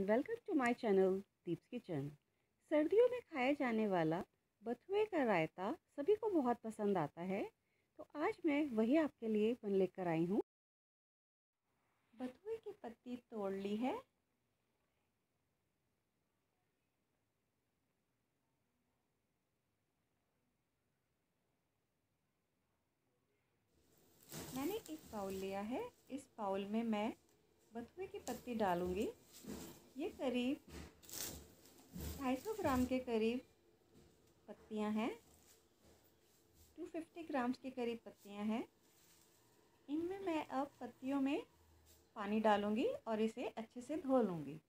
And welcome to my channel Deep's kitchen सर्दियों में खाया जाने वाला बथुए का रायता सभी को बहुत पसंद आता है तो आज मैं वही आपके लिए बन लेकर आई हूँ। बथुए की पत्ती तोड़ ली है। मैंने एक बाउल लिया है, इस बाउल में मैं बथुए की पत्ती डालूँगी। ये करीब ढाई सौ ग्राम के करीब पत्तियाँ हैं। 250 ग्राम्स के करीब पत्तियाँ हैं। इनमें मैं अब पत्तियों में पानी डालूँगी और इसे अच्छे से धो लूँगी।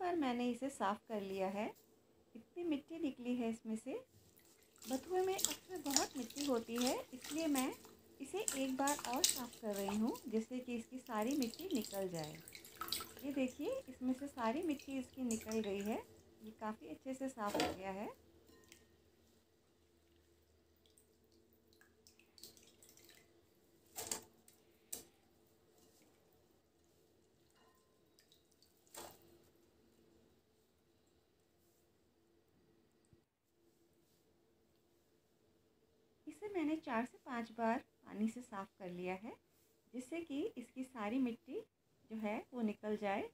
बार मैंने इसे साफ़ कर लिया है। इतनी मिट्टी निकली है इसमें से। बथुए में अक्सर बहुत मिट्टी होती है, इसलिए मैं इसे एक बार और साफ़ कर रही हूँ, जिससे कि इसकी सारी मिट्टी निकल जाए। ये देखिए, इसमें से सारी मिट्टी इसकी निकल गई है। ये काफ़ी अच्छे से साफ़ हो गया है। इसे मैंने चार से पाँच बार पानी से साफ़ कर लिया है, जिससे कि इसकी सारी मिट्टी जो है वो निकल जाए।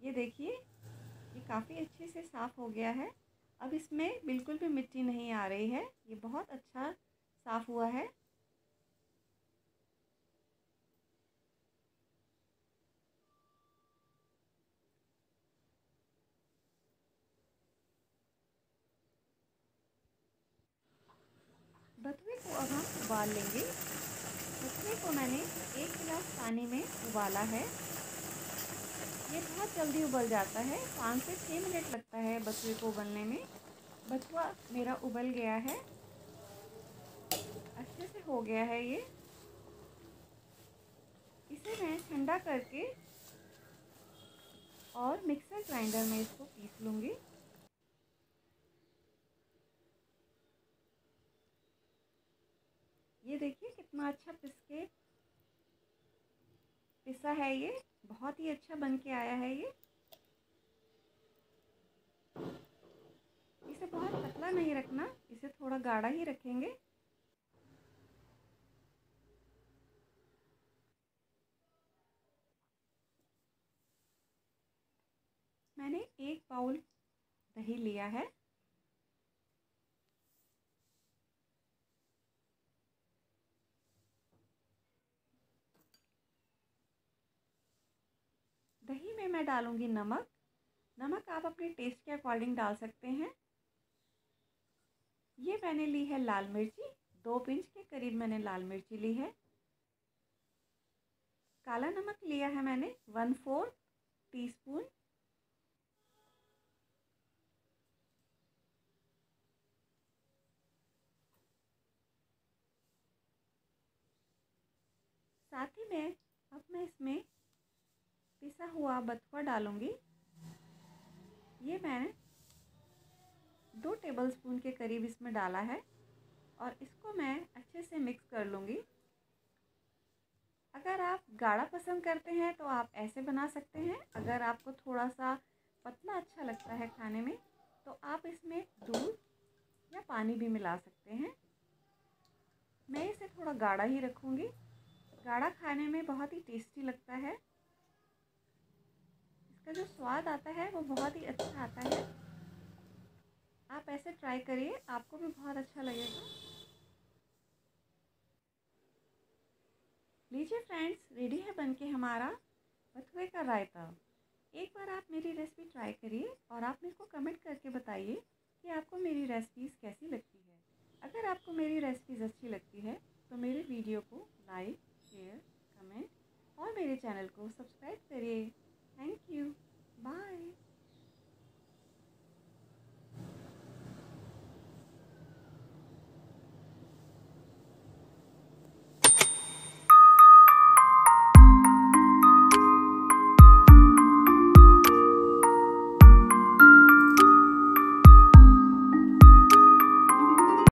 ये देखिए, ये काफ़ी अच्छे से साफ़ हो गया है। अब इसमें बिल्कुल भी मिट्टी नहीं आ रही है। ये बहुत अच्छा साफ़ हुआ है बथुए को अब हम उबाल लेंगे। बथुए को मैंने एक गिलास पानी में उबाला है। ये बहुत जल्दी उबल जाता है। पाँच से छः मिनट लगता है बथुए को उबलने में। बथुआ मेरा उबल गया है। अच्छे से हो गया है ये। इसे मैं ठंडा करके और मिक्सर ग्राइंडर में इसको पीस लूँगी ये देखिए कितना अच्छा पिसके पिसा है ये, बहुत ही अच्छा बन के आया है ये। इसे बहुत पतला नहीं रखना, इसे थोड़ा गाढ़ा ही रखेंगे। मैंने एक बाउल दही लिया है दही में मैं डालूँगी नमक। नमक आप अपने टेस्ट के अकॉर्डिंग डाल सकते हैं। ये मैंने ली है लाल मिर्ची। दो पिंच के करीब मैंने लाल मिर्ची ली है। काला नमक लिया है मैंने वन फोर्थ टीस्पून साथ ही में अब मैं इसमें पिसा हुआ बथुआ डालूँगी। ये मैंने दो टेबलस्पून के करीब इसमें डाला है और इसको मैं अच्छे से मिक्स कर लूँगी। अगर आप गाढ़ा पसंद करते हैं तो आप ऐसे बना सकते हैं। अगर आपको थोड़ा सा पतला अच्छा लगता है खाने में तो आप इसमें दूध या पानी भी मिला सकते हैं। मैं इसे थोड़ा गाढ़ा ही रखूँगी। गाढ़ा खाने में बहुत ही टेस्टी लगता है। इसका जो स्वाद आता है, वो बहुत ही अच्छा आता है। आप ऐसे ट्राई करिए, आपको भी बहुत अच्छा लगेगा। लीजिए फ्रेंड्स रेडी है बनके हमारा बथुए का रायता। एक बार आप मेरी रेसिपी ट्राई करिए और आप मेरे को कमेंट करके बताइए कि आपको मेरी रेसिपीज़ कैसी लगती है। अगर आपको मेरी रेसिपीज़ अच्छी लगती है तो मेरे वीडियो को लाइक शेयर कमेंट और मेरे चैनल को सब्सक्राइब करिए.